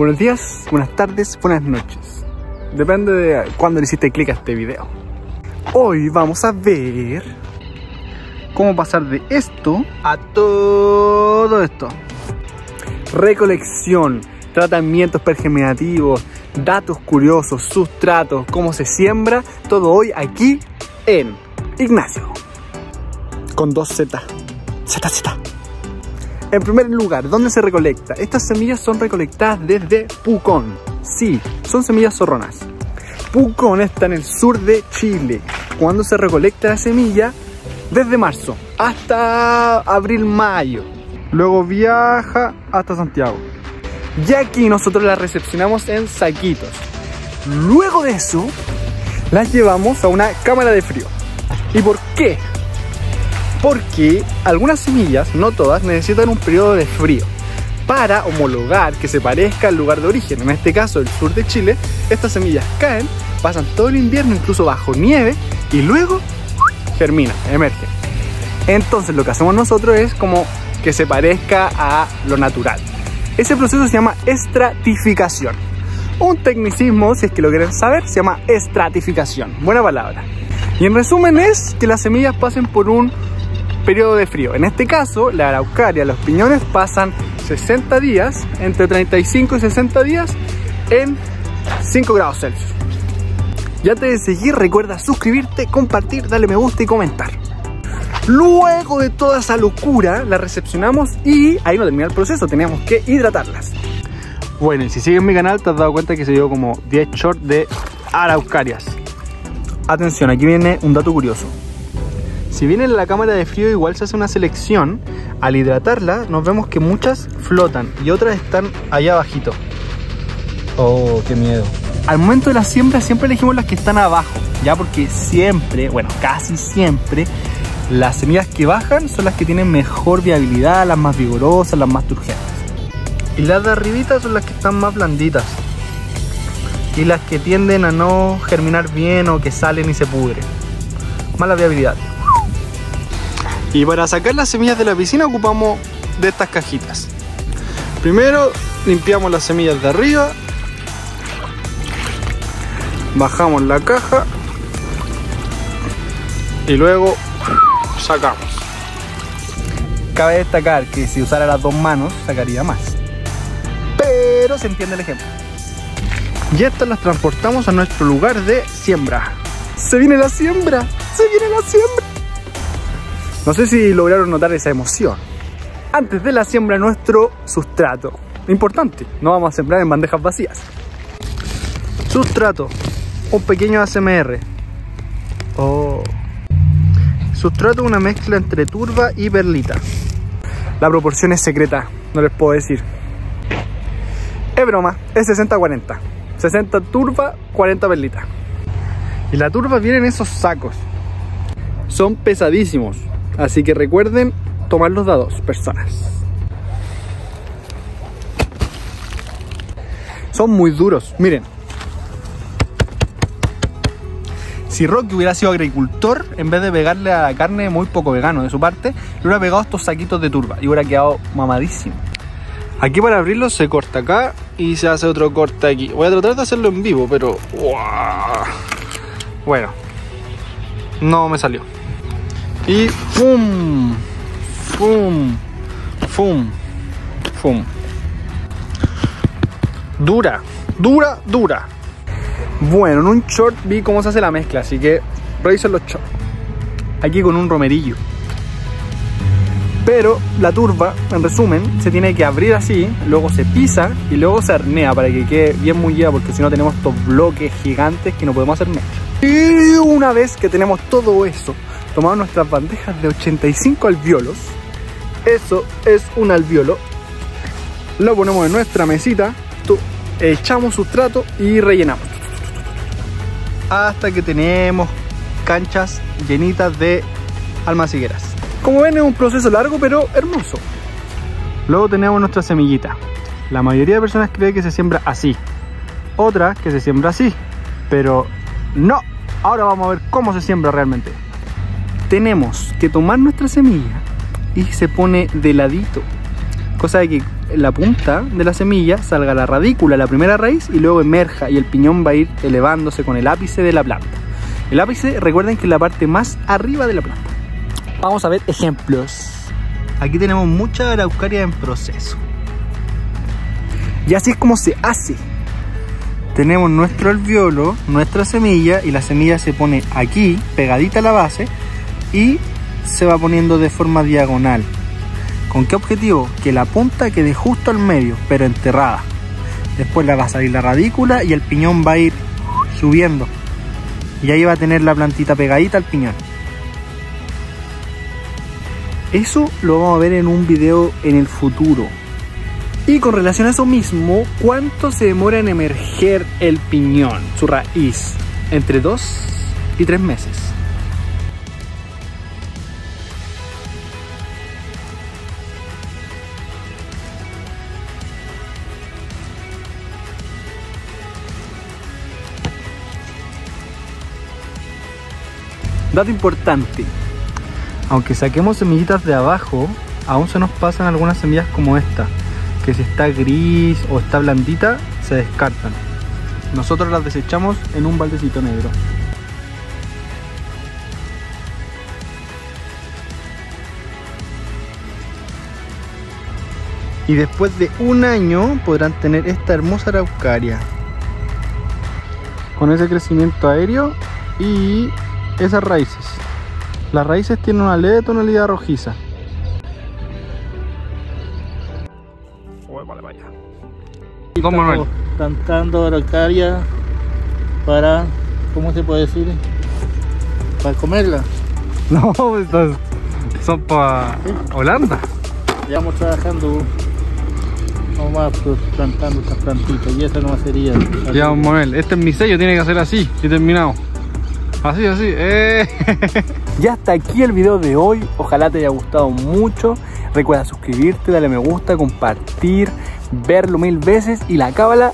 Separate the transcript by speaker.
Speaker 1: buenos días, buenas tardes, buenas noches. Depende de cuándo le hiciste clic a este video. Hoy vamos a ver cómo pasar de esto a todo esto. Recolección, tratamientos pergeminativos, datos curiosos, sustratos, cómo se siembra, todo hoy aquí en Ignacio. Con dos Z. Z, Z. En primer lugar, ¿dónde se recolecta? Estas semillas son recolectadas desde Pucón. Sí, son semillas zorronas. Pucón está en el sur de Chile. Cuando se recolecta la semilla, desde marzo hasta abril-mayo. Luego viaja hasta Santiago. Y aquí nosotros las recepcionamos en saquitos. Luego de eso, las llevamos a una cámara de frío. ¿Y por qué? Porque algunas semillas, no todas, necesitan un periodo de frío para homologar que se parezca al lugar de origen. En este caso, el sur de Chile, estas semillas caen, pasan todo el invierno, incluso bajo nieve, y luego germinan, emergen. Entonces lo que hacemos nosotros es como que se parezca a lo natural. Ese proceso se llama estratificación. Un tecnicismo, si es que lo quieren saber, se llama estratificación. Buena palabra. Y en resumen es que las semillas pasen por un periodo de frío. En este caso, la araucaria, los piñones pasan 60 días, entre 35 y 60 días, en 5 grados Celsius. Y antes de seguir, recuerda suscribirte, compartir, darle me gusta y comentar. Luego de toda esa locura, la recepcionamos y ahí no termina el proceso, teníamos que hidratarlas. Bueno, y si sigues mi canal te has dado cuenta que se dio como 10 shorts de araucarias. Atención, aquí viene un dato curioso. Si bien en la cámara de frío igual se hace una selección, al hidratarla nos vemos que muchas flotan y otras están allá abajito. Oh, qué miedo. Al momento de la siembra siempre elegimos las que están abajo, ya porque siempre, bueno, casi siempre, las semillas que bajan son las que tienen mejor viabilidad, las más vigorosas, las más turgentes. Y las de arribita son las que están más blanditas. Y las que tienden a no germinar bien o que salen y se pudren. Mala viabilidad. Y para sacar las semillas de la piscina ocupamos de estas cajitas. Primero limpiamos las semillas de arriba. Bajamos la caja. Y luego sacamos. Cabe destacar que si usara las dos manos sacaría más. Pero se entiende el ejemplo. Y estas las transportamos a nuestro lugar de siembra. ¡Se viene la siembra! ¡Se viene la siembra! No sé si lograron notar esa emoción. Antes de la siembra, nuestro sustrato. Importante, no vamos a sembrar en bandejas vacías. Sustrato, un pequeño ASMR. Oh. Sustrato, una mezcla entre turba y perlita. La proporción es secreta, no les puedo decir. Es broma, es 60-40. 60 turba, 40 perlita. Y la turba viene en esos sacos. Son pesadísimos. Así que recuerden tomar los dados, personas. Son muy duros, miren. Si Rocky hubiera sido agricultor, en vez de pegarle a la carne muy poco vegano de su parte, le hubiera pegado estos saquitos de turba y hubiera quedado mamadísimo. Aquí para abrirlo se corta acá y se hace otro corte aquí. Voy a tratar de hacerlo en vivo, pero... Bueno, no me salió. Y ¡fum! ¡fum! ¡fum! ¡fum! Dura, dura, dura. Bueno, en un short vi cómo se hace la mezcla, así que revisen los shorts. Aquí con un romerillo. Pero la turba, en resumen, se tiene que abrir así, luego se pisa y luego se arnea para que quede bien mullida, porque si no tenemos estos bloques gigantes que no podemos hacer mezcla. Y una vez que tenemos todo eso, tomamos nuestras bandejas de 85 albiolos. Eso es un albiolo. Lo ponemos en nuestra mesita, echamos sustrato y rellenamos. Hasta que tenemos canchas llenitas de almacigueras. Como ven es un proceso largo pero hermoso. Luego tenemos nuestra semillita. La mayoría de personas cree que se siembra así. Otra que se siembra así. Pero no. Ahora vamos a ver cómo se siembra realmente tenemos que tomar nuestra semilla y se pone de ladito. cosa de que la punta de la semilla salga la radícula, la primera raíz, y luego emerja y el piñón va a ir elevándose con el ápice de la planta. El ápice, recuerden que es la parte más arriba de la planta. Vamos a ver ejemplos. Aquí tenemos mucha araucaria en proceso. Y así es como se hace. Tenemos nuestro alveolo, nuestra semilla, y la semilla se pone aquí, pegadita a la base, y se va poniendo de forma diagonal. ¿Con qué objetivo? Que la punta quede justo al medio, pero enterrada. Después la va a salir la radícula y el piñón va a ir subiendo. Y ahí va a tener la plantita pegadita al piñón. Eso lo vamos a ver en un video en el futuro. Y con relación a eso mismo, ¿cuánto se demora en emerger el piñón, su raíz? Entre 2 y 3 meses. Dato importante, aunque saquemos semillitas de abajo, aún se nos pasan algunas semillas como esta, que si está gris o está blandita, se descartan. Nosotros las desechamos en un baldecito negro. Y después de un año podrán tener esta hermosa araucaria. Con ese crecimiento aéreo y esas raíces. Las raíces tienen una leve tonalidad rojiza.
Speaker 2: Don Manuel. Plantando araucaria para, ¿cómo se puede decir? Para comerla.
Speaker 1: No, estas son para Holanda.
Speaker 2: Llevamos trabajando, vamos plantando estas plantitas y esa no sería.
Speaker 1: Ya, Manuel, este es mi sello, tiene que hacer así y terminado. Así, así. Eh. Y hasta aquí el video de hoy. Ojalá te haya gustado mucho. Recuerda suscribirte, darle me gusta, compartir, verlo mil veces y la cábala